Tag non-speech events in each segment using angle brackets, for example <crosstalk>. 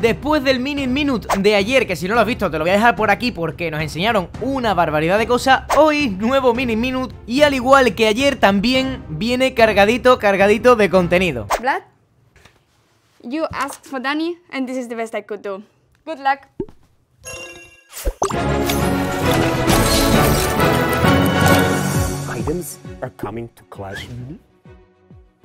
después del mini minute de ayer, que si no lo has visto te lo voy a dejar por aquí porque nos enseñaron una barbaridad de cosas, hoy nuevo mini minute y al igual que ayer también viene cargadito, cargadito de contenido. Vlad, you asked for Danny, and this is the best I could do. Good luck. Items are coming to Clash.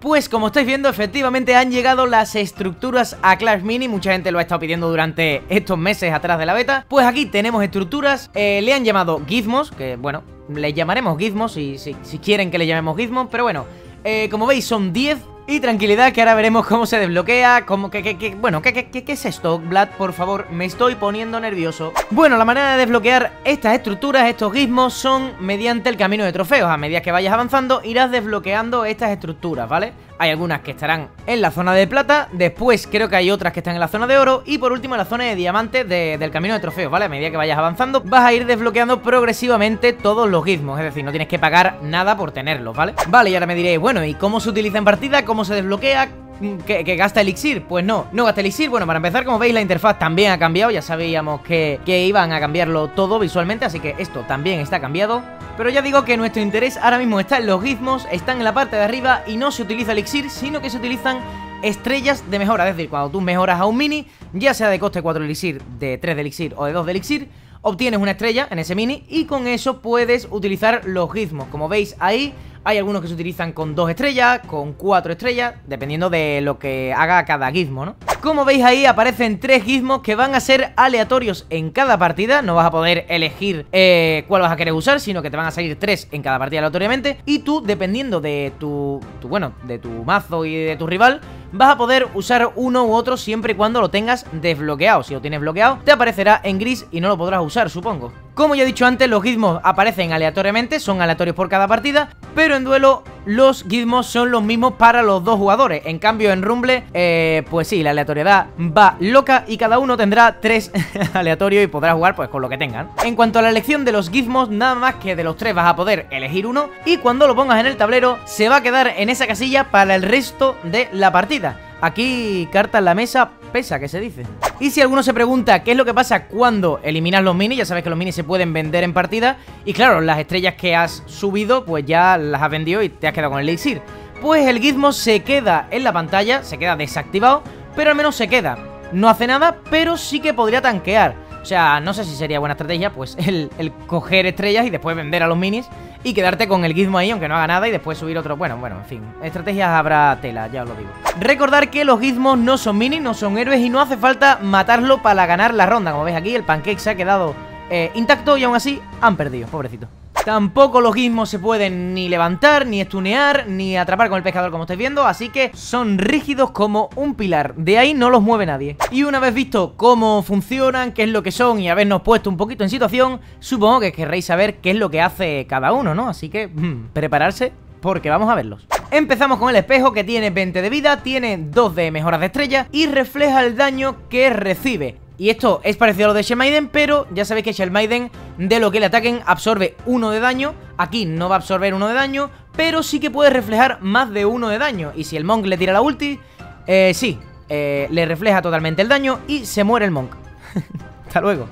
Pues como estáis viendo, efectivamente han llegado las estructuras a Clash Mini. Mucha gente lo ha estado pidiendo durante estos meses atrás de la beta. Pues aquí tenemos estructuras, eh, le han llamado Gizmos Que bueno, le llamaremos Gizmos si, si, si quieren que le llamemos Gizmos Pero bueno, eh, como veis son 10 y tranquilidad que ahora veremos cómo se desbloquea, cómo que, que, que bueno, ¿qué, qué, qué, es esto, Vlad? Por favor, me estoy poniendo nervioso. Bueno, la manera de desbloquear estas estructuras, estos gizmos, son mediante el camino de trofeos. A medida que vayas avanzando, irás desbloqueando estas estructuras, ¿vale? Hay algunas que estarán en la zona de plata, después creo que hay otras que están en la zona de oro y por último en la zona de diamante del camino de trofeos, ¿vale? A medida que vayas avanzando vas a ir desbloqueando progresivamente todos los gizmos, es decir, no tienes que pagar nada por tenerlos, ¿vale? Vale, y ahora me diréis, bueno, ¿y cómo se utiliza en partida? ¿Cómo se desbloquea? ¿Que, gasta elixir? Pues no, no gasta elixir. Bueno, para empezar, como veis, la interfaz también ha cambiado. Ya sabíamos que, que iban a cambiarlo todo visualmente Así que esto también está cambiado. Pero ya digo que nuestro interés ahora mismo está en los gizmos Están en la parte de arriba y no se utiliza elixir Sino que se utilizan estrellas de mejora. Es decir, cuando tú mejoras a un mini Ya sea de coste 4 de elixir, de 3 de elixir o de 2 de elixir Obtienes una estrella en ese mini y con eso puedes utilizar los gizmos. Como veis ahí hay algunos que se utilizan con dos estrellas, con cuatro estrellas, dependiendo de lo que haga cada gizmo, ¿no? Como veis ahí aparecen tres gizmos que van a ser aleatorios en cada partida No vas a poder elegir eh, cuál vas a querer usar, sino que te van a salir tres en cada partida aleatoriamente Y tú, dependiendo de tu, tu bueno, de tu mazo y de tu rival vas a poder usar uno u otro siempre y cuando lo tengas desbloqueado. Si lo tienes bloqueado, te aparecerá en gris y no lo podrás usar, supongo. Como ya he dicho antes, los gizmos aparecen aleatoriamente, son aleatorios por cada partida, pero en duelo los gizmos son los mismos para los dos jugadores. En cambio, en Rumble, eh, pues sí, la aleatoriedad va loca y cada uno tendrá tres <laughs> aleatorios y podrá jugar pues con lo que tengan. En cuanto a la elección de los gizmos, nada más que de los tres vas a poder elegir uno y cuando lo pongas en el tablero se va a quedar en esa casilla para el resto de la partida. Aquí, carta en la mesa, pesa, que se dice. Y si alguno se pregunta qué es lo que pasa cuando eliminas los minis, ya sabes que los minis se pueden vender en partida. Y claro, las estrellas que has subido, pues ya las has vendido y te has quedado con el elixir. Pues el gizmo se queda en la pantalla, se queda desactivado, pero al menos se queda. No hace nada, pero sí que podría tanquear. O sea, no sé si sería buena estrategia, pues el, el coger estrellas y después vender a los minis y quedarte con el gizmo ahí, aunque no haga nada, y después subir otro. Bueno, bueno, en fin, estrategias habrá tela, ya os lo digo. Recordar que los gizmos no son mini, no son héroes y no hace falta matarlo para ganar la ronda. Como veis aquí, el pancake se ha quedado eh, intacto y aún así han perdido, pobrecito. Tampoco los gizmos se pueden ni levantar, ni estunear, ni atrapar con el pescador como estáis viendo Así que son rígidos como un pilar. De ahí no los mueve nadie. Y una vez visto cómo funcionan, qué es lo que son Y habernos puesto un poquito en situación Supongo que querréis saber qué es lo que hace cada uno, ¿no? Así que, mmm, prepararse porque vamos a verlos. Empezamos con el espejo que tiene 20 de vida, tiene 2 de mejoras de estrella y refleja el daño que recibe y esto es parecido a lo de Shellmaiden, pero ya sabéis que Shellmaiden de lo que le ataquen absorbe uno de daño. Aquí no va a absorber uno de daño, pero sí que puede reflejar más de uno de daño. Y si el Monk le tira la ulti, eh, sí, eh, le refleja totalmente el daño y se muere el Monk. <laughs> Hasta luego.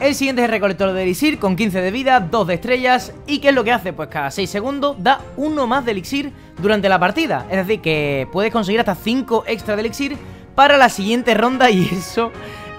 El siguiente es el recolector de elixir con 15 de vida, 2 de estrellas ¿Y qué es lo que hace? Pues cada 6 segundos da uno más de elixir durante la partida Es decir, que puedes conseguir hasta 5 extra de elixir para la siguiente ronda <laughs> y eso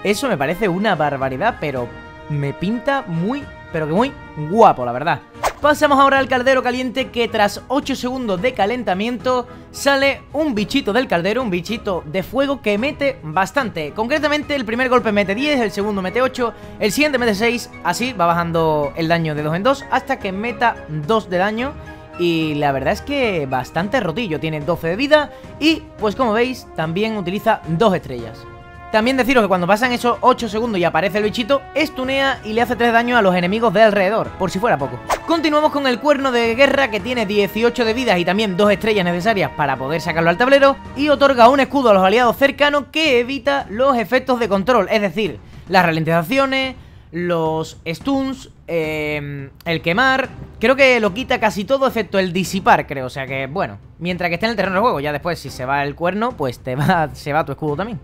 eso me parece una barbaridad, pero me pinta muy, pero que muy guapo, la verdad. Pasamos ahora al caldero caliente que tras 8 segundos de calentamiento sale un bichito del caldero, un bichito de fuego que mete bastante. Concretamente el primer golpe mete 10, el segundo mete 8, el siguiente mete 6, así va bajando el daño de 2 en 2 hasta que meta 2 de daño. Y la verdad es que bastante rotillo, tiene 12 de vida y pues como veis también utiliza 2 estrellas. También deciros que cuando pasan esos 8 segundos y aparece el bichito, estunea y le hace 3 daños a los enemigos de alrededor, por si fuera poco. Continuamos con el cuerno de guerra que tiene 18 de vidas y también 2 estrellas necesarias para poder sacarlo al tablero y otorga un escudo a los aliados cercanos que evita los efectos de control, es decir, las ralentizaciones, los stuns, eh, el quemar, creo que lo quita casi todo excepto el disipar, creo, o sea que bueno, mientras que esté en el terreno de juego, ya después si se va el cuerno, pues te va, se va tu escudo también.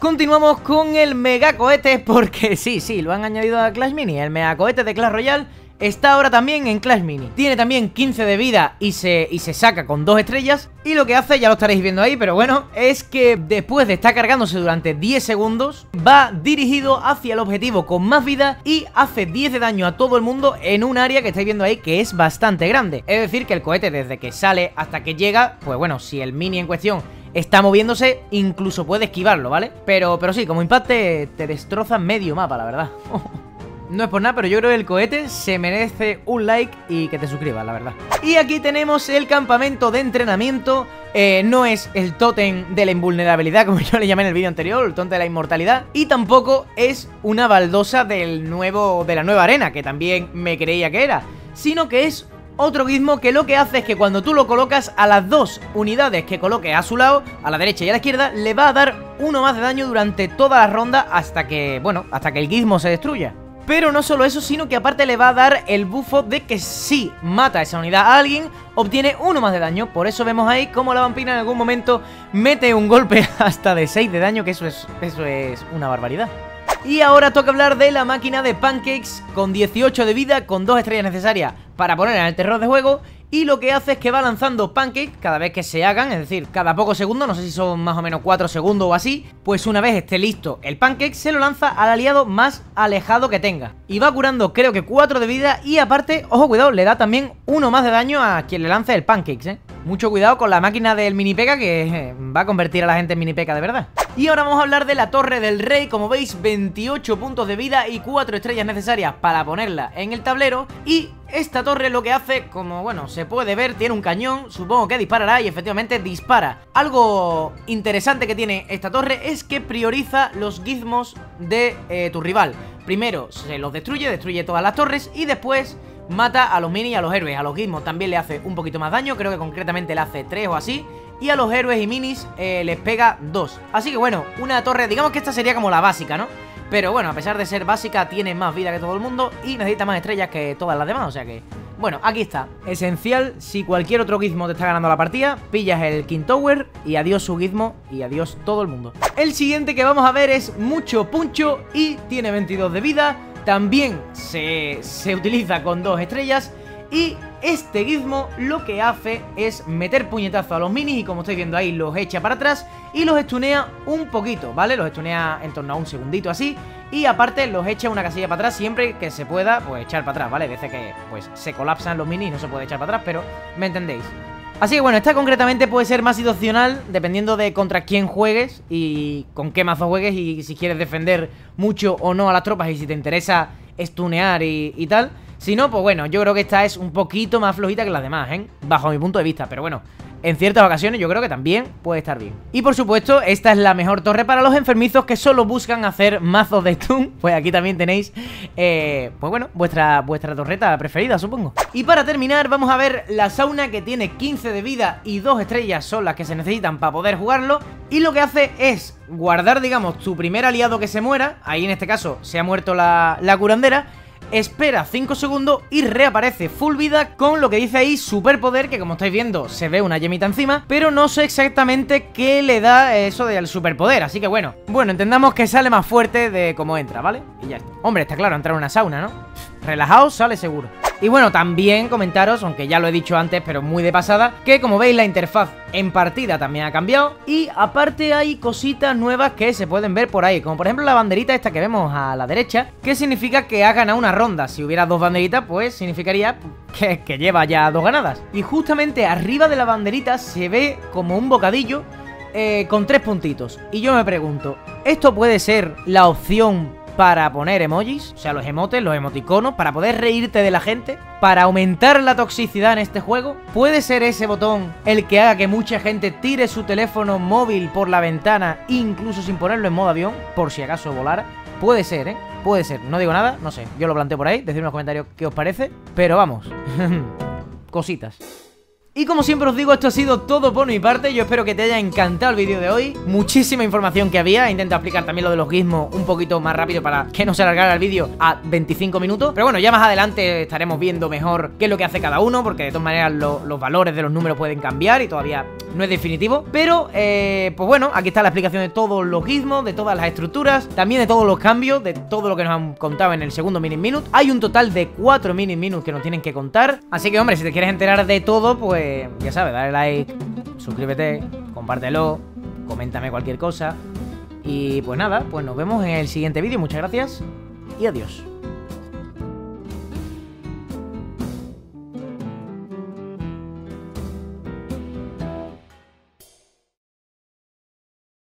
Continuamos con el mega cohete porque <laughs> sí, sí, lo han añadido a Clash Mini, el mega cohete de Clash Royale Está ahora también en Clash Mini. Tiene también 15 de vida y se, y se saca con dos estrellas. Y lo que hace, ya lo estaréis viendo ahí, pero bueno Es que después de estar cargándose durante 10 segundos Va dirigido hacia el objetivo con más vida Y hace 10 de daño a todo el mundo en un área que estáis viendo ahí que es bastante grande. Es decir, que el cohete desde que sale hasta que llega Pues bueno, si el mini en cuestión está moviéndose, incluso puede esquivarlo, ¿vale? Pero, pero sí, como impacte te destroza medio mapa, la verdad <laughs> No es por nada, pero yo creo que el cohete se merece un like y que te suscribas, la verdad. Y aquí tenemos el campamento de entrenamiento. Eh, no es el tótem de la invulnerabilidad, <laughs> como yo le llamé en el vídeo anterior, el tótem de la inmortalidad. Y tampoco es una baldosa del nuevo, de la nueva arena, que también me creía que era. Sino que es otro gizmo que lo que hace es que cuando tú lo colocas a las dos unidades que coloque a su lado, a la derecha y a la izquierda, le va a dar uno más de daño durante toda la ronda hasta que, bueno, hasta que el gizmo se destruya. Pero no solo eso, sino que aparte le va a dar el bufo de que si mata esa unidad a alguien, obtiene uno más de daño. Por eso vemos ahí como la vampira en algún momento mete un golpe <laughs> hasta de 6 de daño, que eso es, eso es una barbaridad. Y ahora toca hablar de la máquina de pancakes con 18 de vida, con dos estrellas necesarias para poner en el terror de juego y lo que hace es que va lanzando pancakes cada vez que se hagan, es decir, cada poco segundos, no sé si son más o menos 4 segundos o así, pues una vez esté listo el pancake se lo lanza al aliado más alejado que tenga. Y va curando creo que 4 de vida y aparte, ojo cuidado, le da también uno más de daño a quien le lance el pancakes, ¿eh? Mucho cuidado con la máquina del mini peca que eh, va a convertir a la gente en mini peca de verdad. Y ahora vamos a hablar de la Torre del Rey, como veis 28 puntos de vida y 4 estrellas necesarias para ponerla en el tablero. Y esta torre lo que hace, como bueno, se puede ver, tiene un cañón, supongo que disparará y efectivamente dispara. Algo interesante que tiene esta torre es que prioriza los gizmos de eh, tu rival. Primero se los destruye, destruye todas las torres y después mata a los mini y a los héroes A los gizmos también le hace un poquito más daño, creo que concretamente le hace 3 o así y a los héroes y minis eh, les pega 2 Así que bueno, una torre, digamos que esta sería como la básica, ¿no? Pero bueno, a pesar de ser básica, tiene más vida que todo el mundo y necesita más estrellas que todas las demás, o sea que... Bueno, aquí está. Esencial, si cualquier otro gizmo te está ganando la partida, pillas el King Tower y adiós su gizmo y adiós todo el mundo. El siguiente que vamos a ver es Mucho Puncho y tiene 22 de vida. También se, se utiliza con dos estrellas y este gizmo lo que hace es meter puñetazo a los minis y como estáis viendo ahí los echa para atrás y los estunea un poquito, ¿vale? Los estunea en torno a un segundito así y aparte los echa una casilla para atrás siempre que se pueda pues echar para atrás, ¿vale? Dice que pues se colapsan los minis y no se puede echar para atrás, pero me entendéis. Así que bueno, esta concretamente puede ser más situacional dependiendo de contra quién juegues y con qué mazo juegues y si quieres defender mucho o no a las tropas y si te interesa estunear y, y tal. Si no, pues bueno, yo creo que esta es un poquito más flojita que las demás, ¿eh? Bajo mi punto de vista, pero bueno en ciertas ocasiones yo creo que también puede estar bien. Y por supuesto, esta es la mejor torre para los enfermizos que solo buscan hacer mazos de stun. <laughs> Pues aquí también tenéis, eh, pues bueno, vuestra, vuestra torreta preferida, supongo. Y para terminar, vamos a ver la sauna que tiene 15 de vida y 2 estrellas son las que se necesitan para poder jugarlo. Y lo que hace es guardar, digamos, tu primer aliado que se muera. Ahí en este caso se ha muerto la, la curandera espera 5 segundos y reaparece full vida con lo que dice ahí superpoder, que como estáis viendo se ve una yemita encima, pero no sé exactamente qué le da eso del superpoder, así que bueno, bueno, entendamos que sale más fuerte de cómo entra, ¿vale? Y ya está. Hombre, está claro, entrar en una sauna, ¿no? Relajado, sale seguro. Y bueno, también comentaros, aunque ya lo he dicho antes, pero muy de pasada, que como veis la interfaz en partida también ha cambiado y aparte hay cositas nuevas que se pueden ver por ahí, como por ejemplo la banderita esta que vemos a la derecha, que significa que ha ganado una ronda. Si hubiera dos banderitas, pues significaría que, lleva ya dos ganadas. Y justamente arriba de la banderita se ve como un bocadillo eh, con tres puntitos. Y yo me pregunto, ¿esto puede ser la opción para poner emojis, o sea, los emotes, los emoticonos, para poder reírte de la gente, para aumentar la toxicidad en este juego. ¿Puede ser ese botón el que haga que mucha gente tire su teléfono móvil por la ventana, incluso sin ponerlo en modo avión, por si acaso volara? Puede ser, ¿eh? Puede ser. No digo nada, no sé. Yo lo planteo por ahí. Decidme en los comentarios qué os parece. Pero vamos. <laughs> Cositas. Y como siempre os digo, esto ha sido todo por mi parte. Yo espero que te haya encantado el vídeo de hoy. Muchísima información que había. Intento explicar también lo de los gizmos un poquito más rápido para que no se alargara el vídeo a 25 minutos. Pero bueno, ya más adelante estaremos viendo mejor qué es lo que hace cada uno, porque de todas maneras los valores de los números pueden cambiar y todavía no es definitivo. Pero, eh, pues bueno, aquí está la explicación de todos los gizmos, de todas las estructuras, también de todos los cambios, de todo lo que nos han contado en el segundo mini minute. Hay un total de 4 mini minutes que nos tienen que contar. Así que, hombre, si te quieres enterar de todo, pues ya sabes, dale like, suscríbete, compártelo, coméntame cualquier cosa. Y pues nada, pues nos vemos en el siguiente vídeo. Muchas gracias y adiós.